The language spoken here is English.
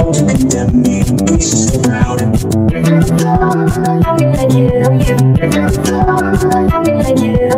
All to condemn me, cases still you.